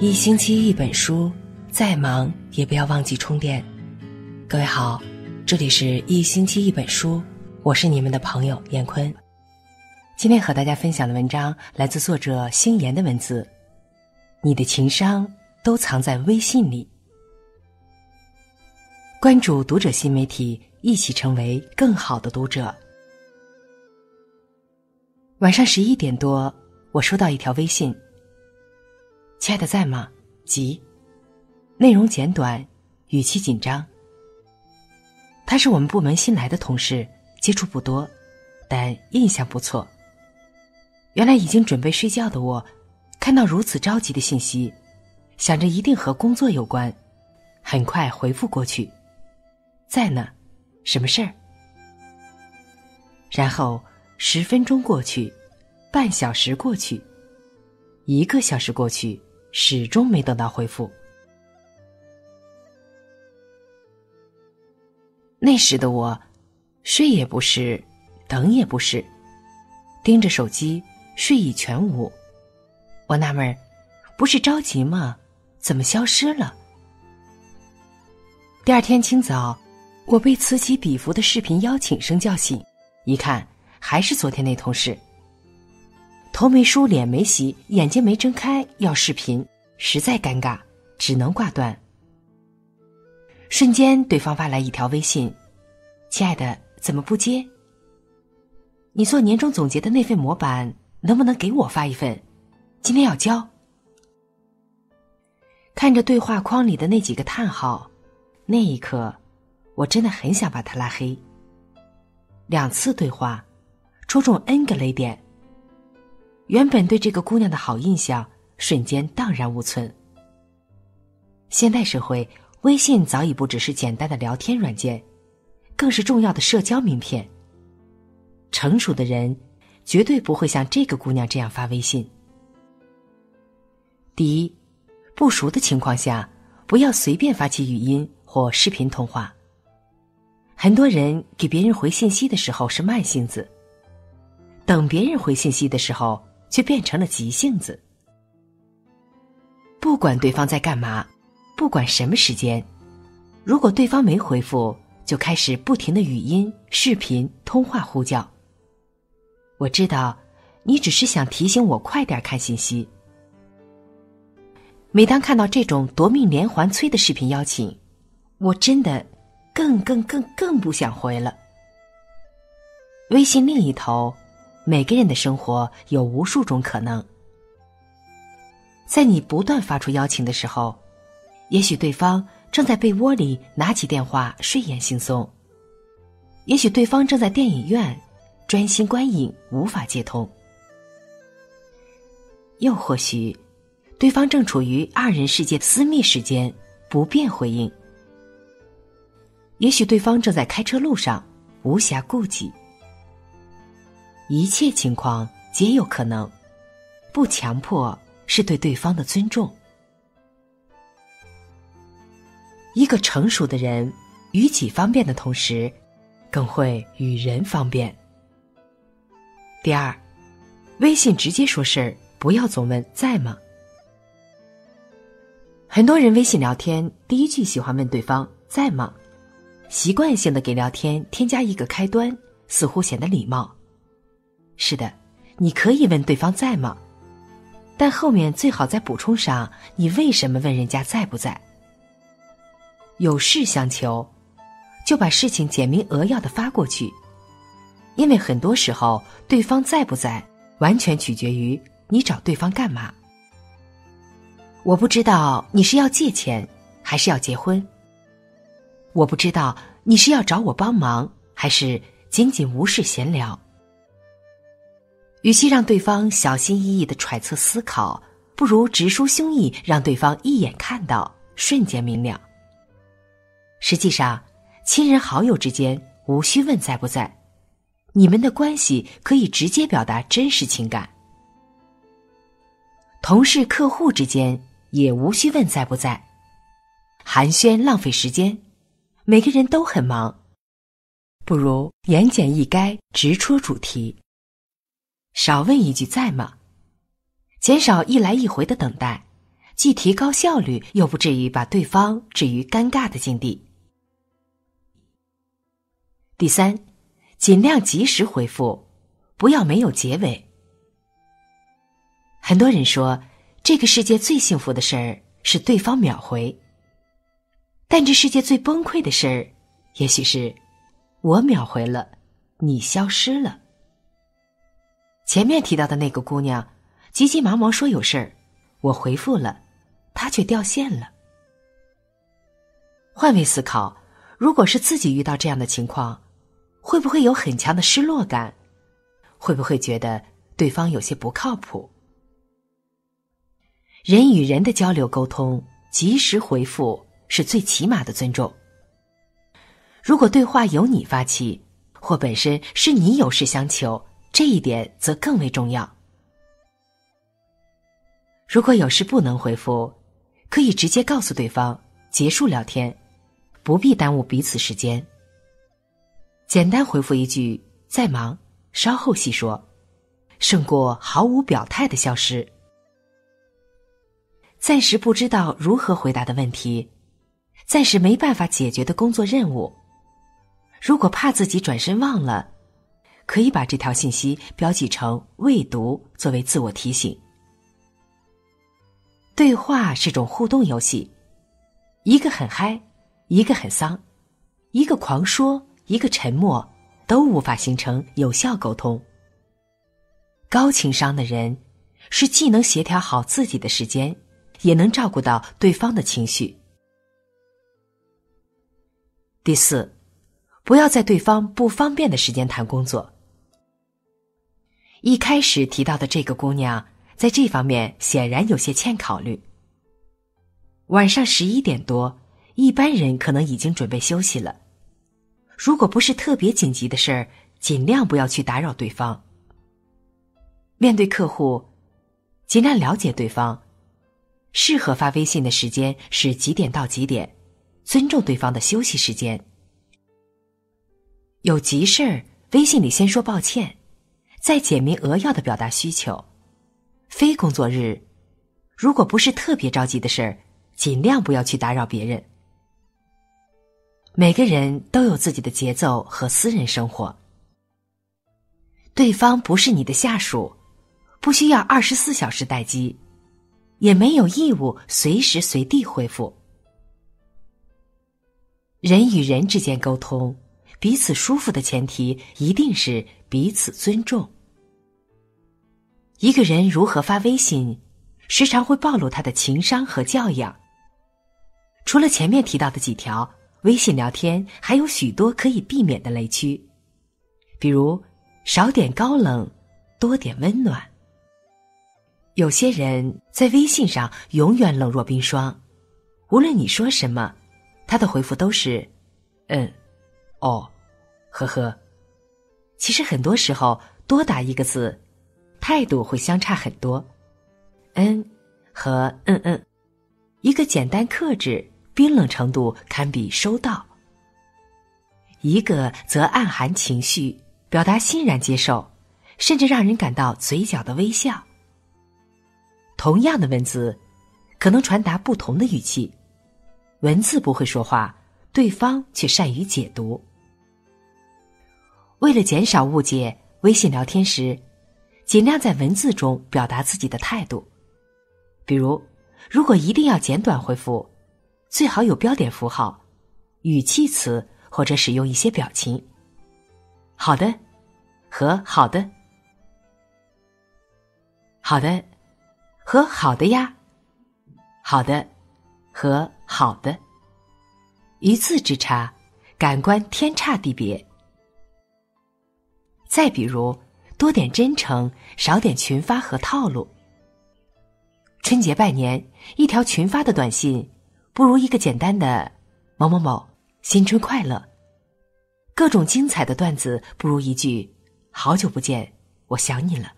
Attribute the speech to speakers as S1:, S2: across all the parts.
S1: 一星期一本书，再忙也不要忘记充电。各位好，这里是一星期一本书，我是你们的朋友闫坤。今天和大家分享的文章来自作者星妍的文字。你的情商都藏在微信里。关注读者新媒体，一起成为更好的读者。晚上十一点多，我收到一条微信。亲爱的，在吗？急。内容简短，语气紧张。他是我们部门新来的同事，接触不多，但印象不错。原来已经准备睡觉的我，看到如此着急的信息，想着一定和工作有关，很快回复过去。在呢，什么事儿？然后十分钟过去，半小时过去，一个小时过去。始终没等到回复。那时的我，睡也不是，等也不是，盯着手机，睡意全无。我纳闷儿，不是着急吗？怎么消失了？第二天清早，我被此起彼伏的视频邀请声叫醒，一看，还是昨天那同事。头没梳，脸没洗，眼睛没睁开，要视频，实在尴尬，只能挂断。瞬间，对方发来一条微信：“亲爱的，怎么不接？你做年终总结的那份模板，能不能给我发一份？今天要交。”看着对话框里的那几个叹号，那一刻，我真的很想把他拉黑。两次对话，戳中 N 个雷点。原本对这个姑娘的好印象瞬间荡然无存。现代社会，微信早已不只是简单的聊天软件，更是重要的社交名片。成熟的人绝对不会像这个姑娘这样发微信。第一，不熟的情况下，不要随便发起语音或视频通话。很多人给别人回信息的时候是慢性子，等别人回信息的时候。却变成了急性子。不管对方在干嘛，不管什么时间，如果对方没回复，就开始不停的语音、视频、通话呼叫。我知道，你只是想提醒我快点看信息。每当看到这种夺命连环催的视频邀请，我真的更更更更不想回了。微信另一头。每个人的生活有无数种可能，在你不断发出邀请的时候，也许对方正在被窝里拿起电话睡眼惺忪；也许对方正在电影院专心观影无法接通；又或许，对方正处于二人世界私密时间不便回应；也许对方正在开车路上无暇顾及。一切情况皆有可能，不强迫是对对方的尊重。一个成熟的人，与己方便的同时，更会与人方便。第二，微信直接说事儿，不要总问在吗。很多人微信聊天，第一句喜欢问对方在吗，习惯性的给聊天添加一个开端，似乎显得礼貌。是的，你可以问对方在吗？但后面最好再补充上你为什么问人家在不在。有事相求，就把事情简明扼要的发过去，因为很多时候对方在不在，完全取决于你找对方干嘛。我不知道你是要借钱还是要结婚。我不知道你是要找我帮忙还是仅仅无事闲聊。与其让对方小心翼翼的揣测思考，不如直抒胸臆，让对方一眼看到，瞬间明了。实际上，亲人好友之间无需问在不在，你们的关系可以直接表达真实情感。同事、客户之间也无需问在不在，寒暄浪费时间，每个人都很忙，不如言简意赅，直戳主题。少问一句在吗，减少一来一回的等待，既提高效率，又不至于把对方置于尴尬的境地。第三，尽量及时回复，不要没有结尾。很多人说，这个世界最幸福的事儿是对方秒回，但这世界最崩溃的事儿，也许是我秒回了，你消失了。前面提到的那个姑娘，急急忙忙说有事儿，我回复了，她却掉线了。换位思考，如果是自己遇到这样的情况，会不会有很强的失落感？会不会觉得对方有些不靠谱？人与人的交流沟通，及时回复是最起码的尊重。如果对话由你发起，或本身是你有事相求。这一点则更为重要。如果有事不能回复，可以直接告诉对方结束聊天，不必耽误彼此时间。简单回复一句“在忙，稍后细说”，胜过毫无表态的消失。暂时不知道如何回答的问题，暂时没办法解决的工作任务，如果怕自己转身忘了。可以把这条信息标记成未读，作为自我提醒。对话是种互动游戏，一个很嗨，一个很丧，一个狂说，一个沉默，都无法形成有效沟通。高情商的人是既能协调好自己的时间，也能照顾到对方的情绪。第四，不要在对方不方便的时间谈工作。一开始提到的这个姑娘，在这方面显然有些欠考虑。晚上十一点多，一般人可能已经准备休息了。如果不是特别紧急的事儿，尽量不要去打扰对方。面对客户，尽量了解对方，适合发微信的时间是几点到几点，尊重对方的休息时间。有急事儿，微信里先说抱歉。再简明扼要的表达需求，非工作日，如果不是特别着急的事儿，尽量不要去打扰别人。每个人都有自己的节奏和私人生活，对方不是你的下属，不需要二十四小时待机，也没有义务随时随地回复。人与人之间沟通。彼此舒服的前提一定是彼此尊重。一个人如何发微信，时常会暴露他的情商和教养。除了前面提到的几条，微信聊天还有许多可以避免的雷区，比如少点高冷，多点温暖。有些人在微信上永远冷若冰霜，无论你说什么，他的回复都是“嗯”。哦，呵呵，其实很多时候多打一个字，态度会相差很多。嗯和嗯嗯，一个简单克制，冰冷程度堪比收到；一个则暗含情绪，表达欣然接受，甚至让人感到嘴角的微笑。同样的文字，可能传达不同的语气，文字不会说话，对方却善于解读。为了减少误解，微信聊天时，尽量在文字中表达自己的态度。比如，如果一定要简短回复，最好有标点符号、语气词或者使用一些表情。好的，和好的，好的，和好的呀，好的，和好的，一字之差，感官天差地别。再比如，多点真诚，少点群发和套路。春节拜年，一条群发的短信，不如一个简单的“某某某，新春快乐”。各种精彩的段子，不如一句“好久不见，我想你了”。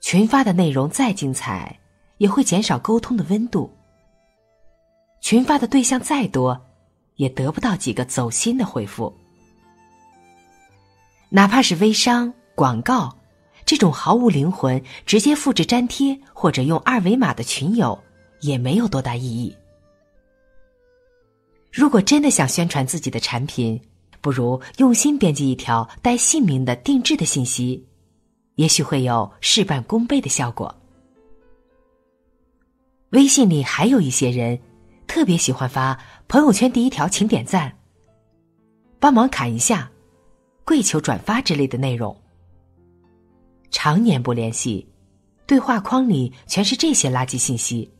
S1: 群发的内容再精彩，也会减少沟通的温度。群发的对象再多，也得不到几个走心的回复。哪怕是微商、广告，这种毫无灵魂、直接复制粘贴或者用二维码的群友，也没有多大意义。如果真的想宣传自己的产品，不如用心编辑一条带姓名的定制的信息，也许会有事半功倍的效果。微信里还有一些人，特别喜欢发朋友圈第一条请点赞，帮忙砍一下，跪求转发之类的内容。常年不联系，对话框里全是这些垃圾信息。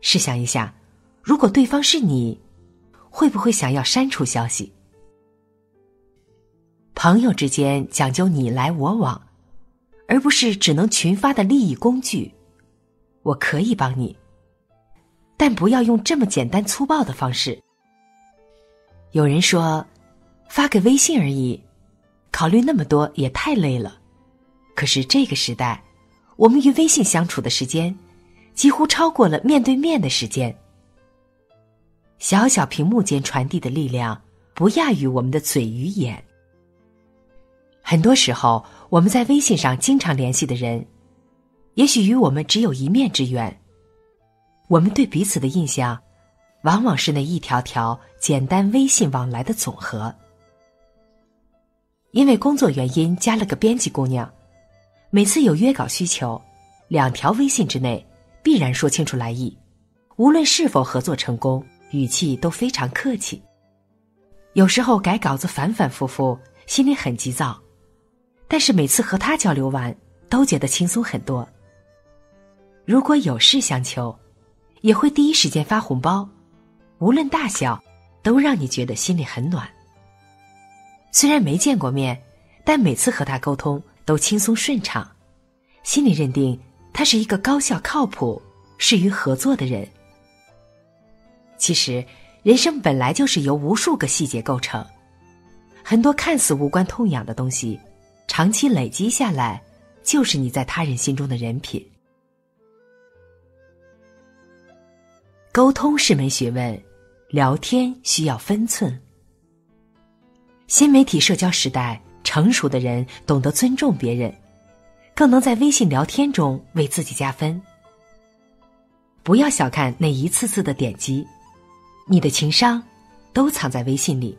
S1: 试想一下，如果对方是你，会不会想要删除消息？朋友之间讲究你来我往，而不是只能群发的利益工具。我可以帮你。但不要用这么简单粗暴的方式。有人说，发个微信而已，考虑那么多也太累了。可是这个时代，我们与微信相处的时间，几乎超过了面对面的时间。小小屏幕间传递的力量，不亚于我们的嘴与眼。很多时候，我们在微信上经常联系的人，也许与我们只有一面之缘。我们对彼此的印象，往往是那一条条简单微信往来的总和。因为工作原因加了个编辑姑娘，每次有约稿需求，两条微信之内必然说清楚来意，无论是否合作成功，语气都非常客气。有时候改稿子反反复复，心里很急躁，但是每次和他交流完，都觉得轻松很多。如果有事相求。也会第一时间发红包，无论大小，都让你觉得心里很暖。虽然没见过面，但每次和他沟通都轻松顺畅，心里认定他是一个高效、靠谱、适于合作的人。其实，人生本来就是由无数个细节构成，很多看似无关痛痒的东西，长期累积下来，就是你在他人心中的人品。沟通是门学问，聊天需要分寸。新媒体社交时代，成熟的人懂得尊重别人，更能在微信聊天中为自己加分。不要小看那一次次的点击，你的情商都藏在微信里。